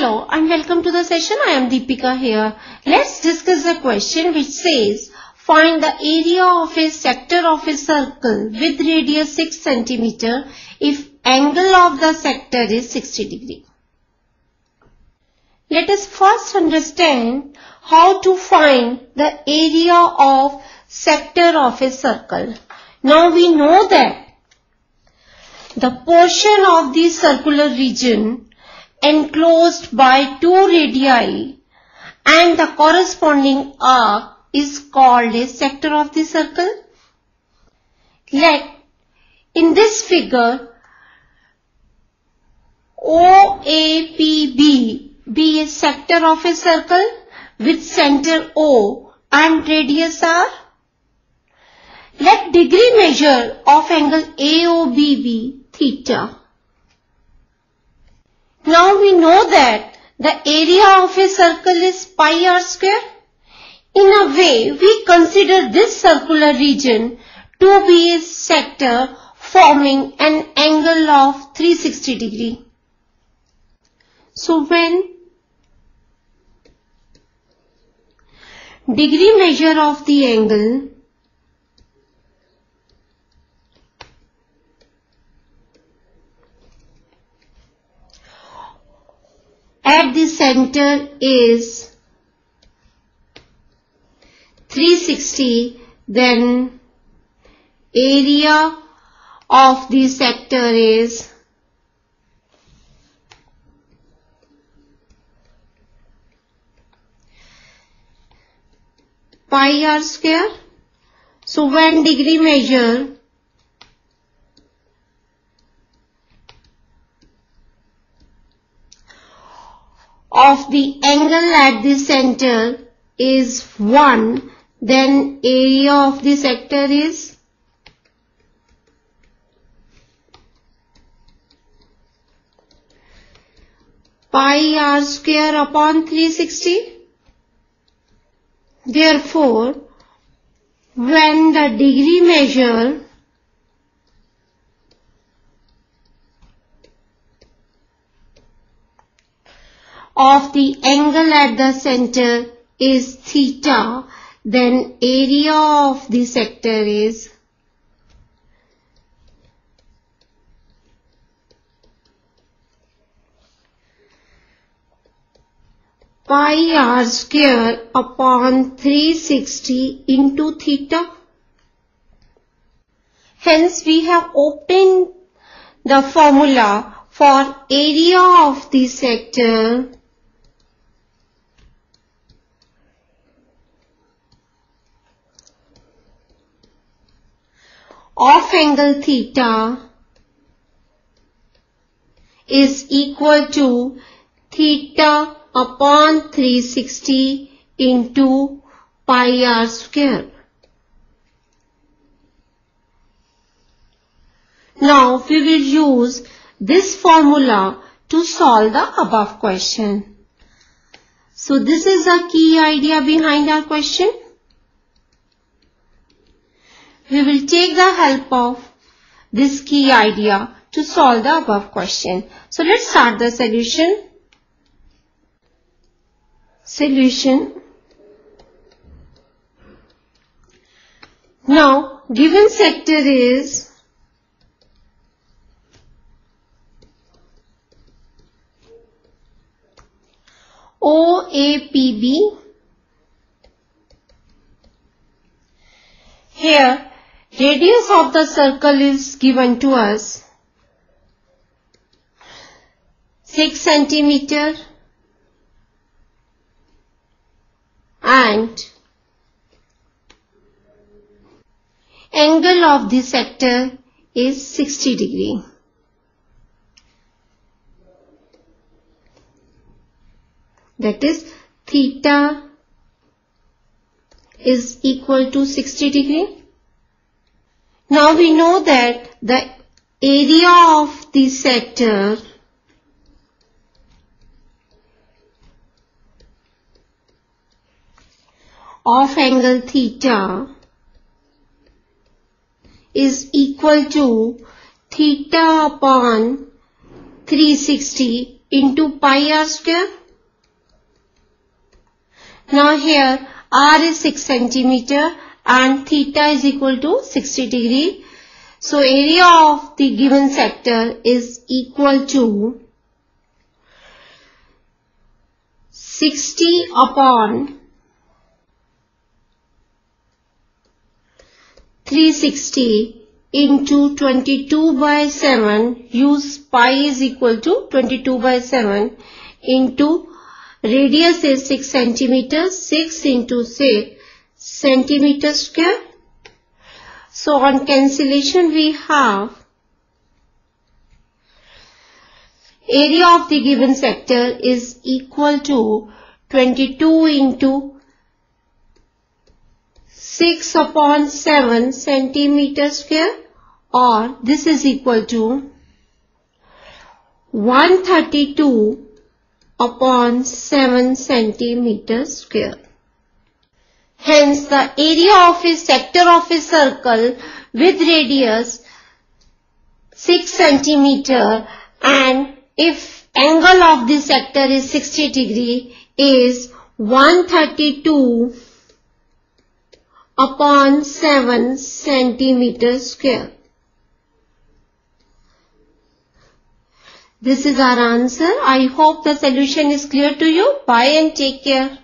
Hello and welcome to the session. I am Deepika here. Let's discuss a question which says find the area of a sector of a circle with radius 6 cm if angle of the sector is 60 degree. Let us first understand how to find the area of sector of a circle. Now we know that the portion of the circular region enclosed by two radii and the corresponding arc is called a sector of the circle. Let in this figure OAPB be a sector of a circle with center O and radius R. Let degree measure of angle AOB be theta. Now we know that the area of a circle is pi r square. In a way, we consider this circular region to be a sector forming an angle of 360 degree. So when degree measure of the angle at the center is 360 then area of the sector is pi r square. So when degree measure of the angle at the center is 1 then area of the sector is pi r square upon 360. Therefore, when the degree measure of the angle at the center is theta, then area of the sector is pi r square upon 360 into theta. Hence we have obtained the formula for area of the sector of angle theta is equal to theta upon 360 into pi r square. Now we will use this formula to solve the above question. So this is a key idea behind our question. We will take the help of this key idea to solve the above question. So let's start the solution. Solution. Now, given sector is OAPB. Here, radius of the circle is given to us 6 centimeter and angle of the sector is 60 degree. That is theta is equal to 60 degree. Now we know that the area of the sector of angle theta is equal to theta upon 360 into pi r square. Now here r is 6 centimeter and theta is equal to 60 degree. So area of the given sector is equal to 60 upon 360 into 22 by 7 use pi is equal to 22 by 7 into radius is 6 centimeter 6 into 6 centimeter square so on cancellation we have area of the given sector is equal to 22 into 6 upon 7 centimeter square or this is equal to 132 upon 7 centimeter square. Hence the area of a sector of a circle with radius 6 centimeter and if angle of this sector is 60 degree is 132 upon 7 centimeter square. This is our answer. I hope the solution is clear to you. Bye and take care.